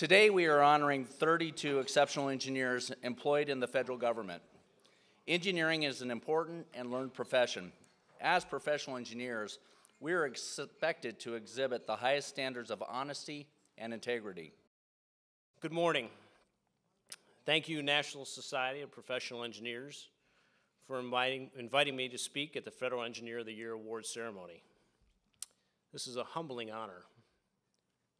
Today, we are honoring 32 exceptional engineers employed in the federal government. Engineering is an important and learned profession. As professional engineers, we are expected to exhibit the highest standards of honesty and integrity. Good morning. Thank you, National Society of Professional Engineers, for inviting, inviting me to speak at the Federal Engineer of the Year Award ceremony. This is a humbling honor.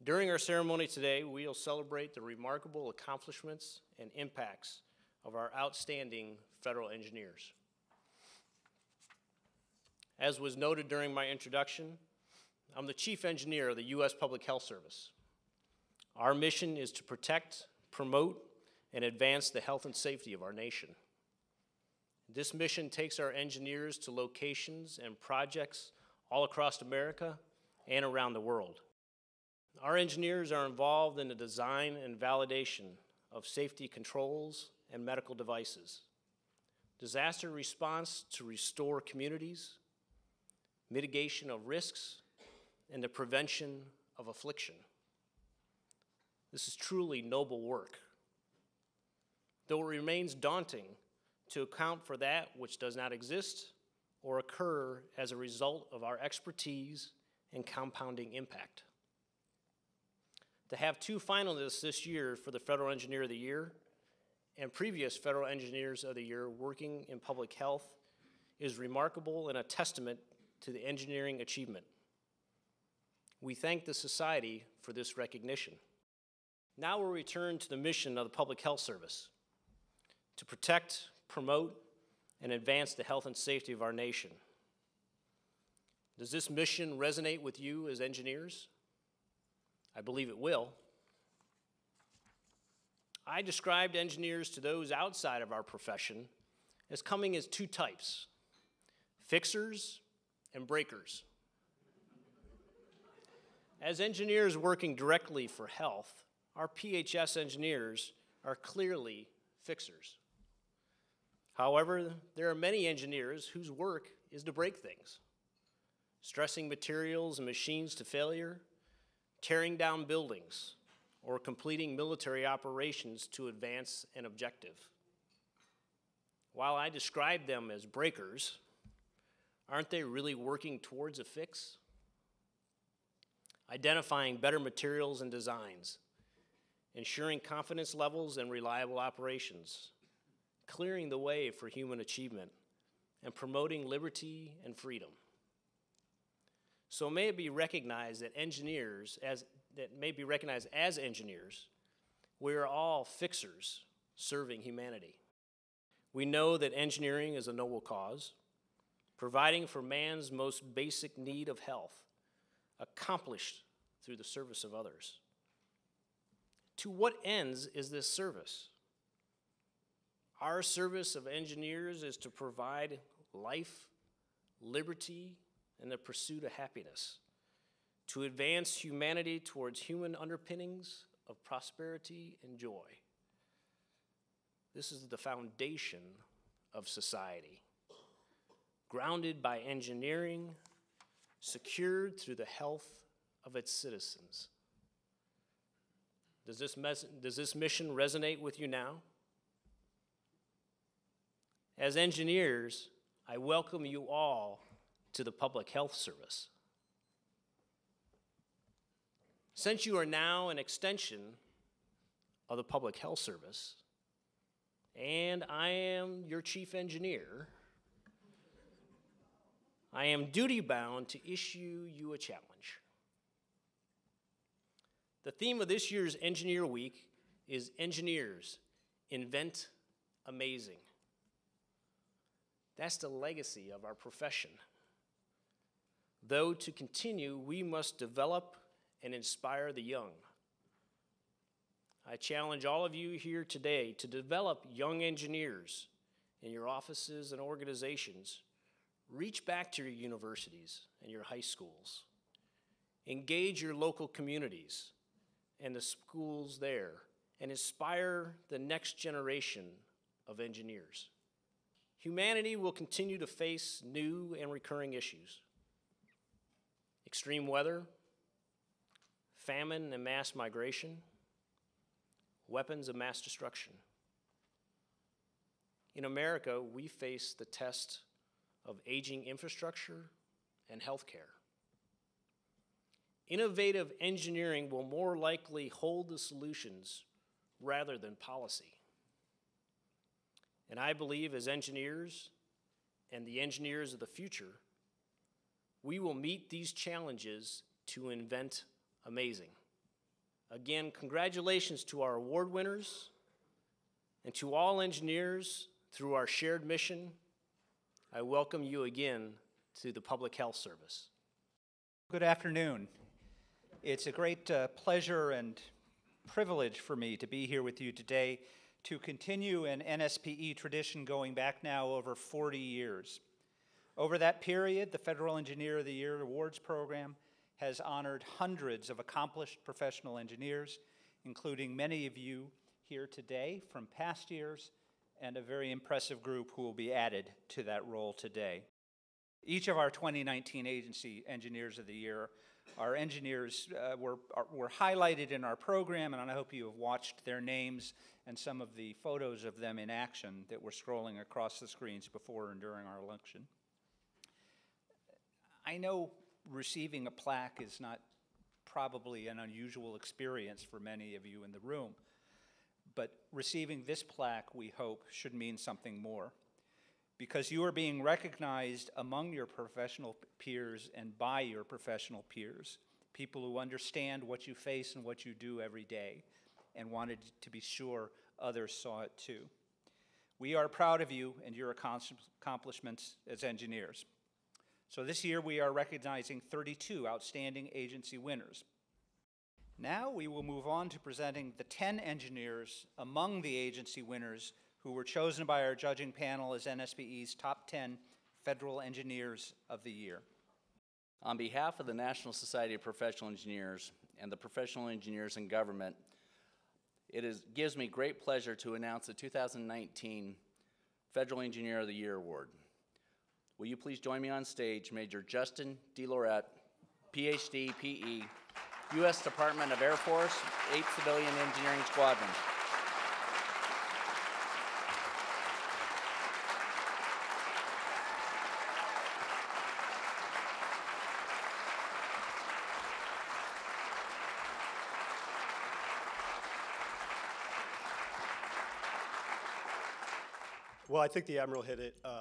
During our ceremony today, we will celebrate the remarkable accomplishments and impacts of our outstanding federal engineers. As was noted during my introduction, I'm the chief engineer of the U.S. Public Health Service. Our mission is to protect, promote, and advance the health and safety of our nation. This mission takes our engineers to locations and projects all across America and around the world. Our engineers are involved in the design and validation of safety controls and medical devices, disaster response to restore communities, mitigation of risks, and the prevention of affliction. This is truly noble work. Though it remains daunting to account for that which does not exist or occur as a result of our expertise and compounding impact to have two finalists this year for the Federal Engineer of the Year and previous Federal Engineers of the Year working in public health is remarkable and a testament to the engineering achievement. We thank the Society for this recognition. Now we'll return to the mission of the Public Health Service to protect, promote, and advance the health and safety of our nation. Does this mission resonate with you as engineers? I believe it will. I described engineers to those outside of our profession as coming as two types fixers and breakers. As engineers working directly for health, our PHS engineers are clearly fixers. However, there are many engineers whose work is to break things, stressing materials and machines to failure, tearing down buildings, or completing military operations to advance an objective. While I describe them as breakers, aren't they really working towards a fix? Identifying better materials and designs, ensuring confidence levels and reliable operations, clearing the way for human achievement, and promoting liberty and freedom. So may it be recognized that engineers, as, that may be recognized as engineers, we are all fixers serving humanity. We know that engineering is a noble cause, providing for man's most basic need of health, accomplished through the service of others. To what ends is this service? Our service of engineers is to provide life, liberty, and the pursuit of happiness, to advance humanity towards human underpinnings of prosperity and joy. This is the foundation of society, grounded by engineering, secured through the health of its citizens. Does this, mes- does this mission resonate with you now? As engineers, I welcome you all to the Public Health Service. Since you are now an extension of the Public Health Service, and I am your chief engineer, I am duty bound to issue you a challenge. The theme of this year's Engineer Week is Engineers Invent Amazing. That's the legacy of our profession. Though to continue, we must develop and inspire the young. I challenge all of you here today to develop young engineers in your offices and organizations. Reach back to your universities and your high schools. Engage your local communities and the schools there and inspire the next generation of engineers. Humanity will continue to face new and recurring issues extreme weather, famine and mass migration, weapons of mass destruction. In America, we face the test of aging infrastructure and healthcare. Innovative engineering will more likely hold the solutions rather than policy. And I believe as engineers and the engineers of the future, we will meet these challenges to invent amazing. Again, congratulations to our award winners and to all engineers through our shared mission. I welcome you again to the Public Health Service. Good afternoon. It's a great uh, pleasure and privilege for me to be here with you today to continue an NSPE tradition going back now over 40 years. Over that period, the Federal Engineer of the Year Awards Program has honored hundreds of accomplished professional engineers, including many of you here today from past years, and a very impressive group who will be added to that roll today. Each of our 2019 Agency Engineers of the Year, our engineers uh, were, are, were highlighted in our program, and I hope you have watched their names and some of the photos of them in action that were scrolling across the screens before and during our election. I know receiving a plaque is not probably an unusual experience for many of you in the room, but receiving this plaque, we hope, should mean something more. Because you are being recognized among your professional peers and by your professional peers, people who understand what you face and what you do every day, and wanted to be sure others saw it too. We are proud of you and your accomplishments as engineers. So this year we are recognizing 32 outstanding agency winners. Now we will move on to presenting the 10 engineers among the agency winners who were chosen by our judging panel as NSPE's top 10 federal engineers of the year. On behalf of the National Society of Professional Engineers and the professional engineers in government, it is, gives me great pleasure to announce the 2019 Federal Engineer of the Year Award. Will you please join me on stage, Major Justin Delorit, PhD, PE, U.S. Department of Air Force, 8th Civilian Engineering Squadron. Well, I think the Admiral hit it uh,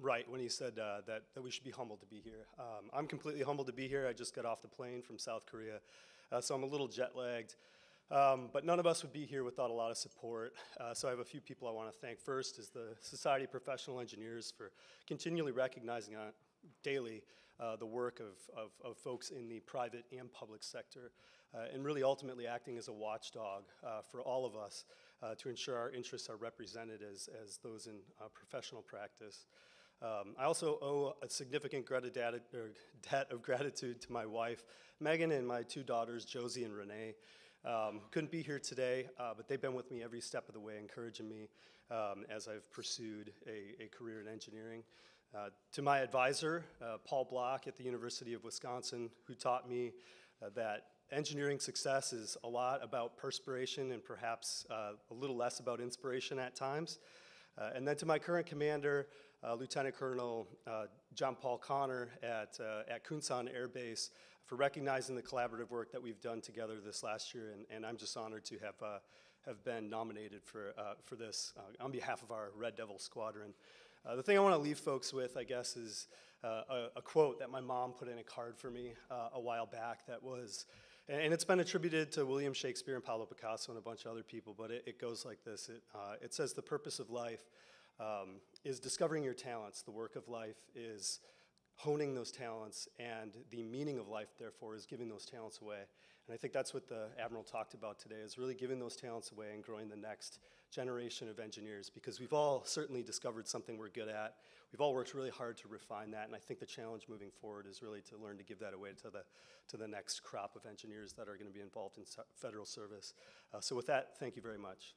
right when he said uh, that, that we should be humbled to be here. Um, I'm completely humbled to be here. I just got off the plane from South Korea, uh, so I'm a little jet lagged. Um, but none of us would be here without a lot of support. Uh, so I have a few people I want to thank. First is the Society of Professional Engineers for continually recognizing on, daily uh, the work of, of, of, folks in the private and public sector, uh, and really ultimately acting as a watchdog uh, for all of us uh, to ensure our interests are represented as, as those in uh, professional practice. Um, I also owe a significant debt of gratitude to my wife, Megan, and my two daughters, Josie and Renee. Um, couldn't be here today, uh, but they've been with me every step of the way, encouraging me um, as I've pursued a, a career in engineering. Uh, to my advisor, uh, Paul Block at the University of Wisconsin, who taught me uh, that engineering success is a lot about perspiration and perhaps uh, a little less about inspiration at times. Uh, and then to my current commander, Lieutenant Colonel uh, John Paul Connor at, uh, at Kunsan Air Base for recognizing the collaborative work that we've done together this last year. And, and I'm just honored to have, uh, have been nominated for, for this on behalf of our Red Devil Squadron. the thing I want to leave folks with, I guess, is a, a, quote that my mom put in a card for me a while back that was, and it's been attributed to William Shakespeare and Pablo Picasso and a bunch of other people, but it, it goes like this. It, uh, it says, the purpose of life um, is discovering your talents. The work of life is honing those talents, and the meaning of life, therefore, is giving those talents away. And I think that's what the Admiral talked about today, is really giving those talents away and growing the next generation of engineers, because we've all certainly discovered something we're good at. We've all worked really hard to refine that, and I think the challenge moving forward is really to learn to give that away to the, to the next crop of engineers that are going to be involved in federal service. Uh, so with that, thank you very much.